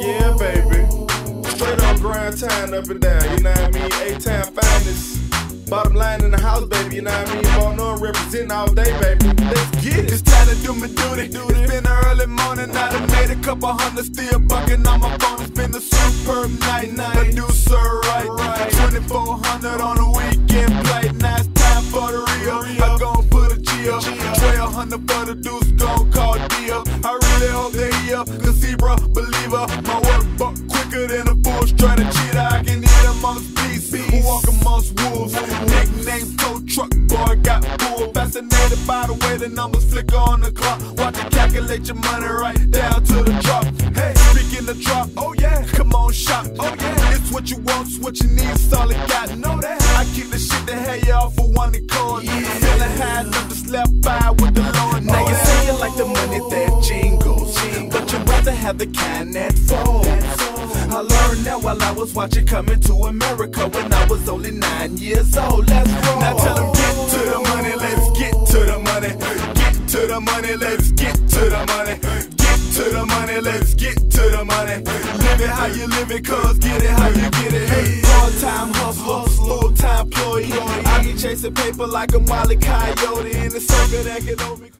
Yeah, baby. Straight up grind time up and down, you know what I mean? A-Town finest. Bottom line in the house, baby, you know what I mean? Barnone representing all day, baby. Let's get it. It's time to do my duty. It's been early morning, I done made a couple hundred, still bucking on my phone. It's been a superb night, producer right. right. 2400 on the weekend plate, now it's time for the real. I gon' put a G up, 1200 for the deuce, cause believer, my work buck quicker than a bull straight cheetah. I can eat amongst beasts, walk amongst wolves. Nickname tow truck boy, got bull. Fascinated by the way the numbers flicker on the clock. Watch it calculate your money right down to the drop. Hey, speaking the drop, oh yeah, come on shop, oh yeah. It's what you want, it's what you need, it's all it got. Know that I keep the shit had you off for one accord. Yeah. Feeling high to slap by with the Lord. Now you say you like the money that rather have the kind that folds. I learned that while I was watching Coming to America when I was only nine years old. Let's roll. Now tell them get to the money, let's get to the money. Get to the money, let's get to the money. Get to the money, let's get to the money. Live it how you live it, cuz get it how you get it. Hey, part-time hustler, full-time employee. I be chasing paper like a Molly Coyote in the circuit economic.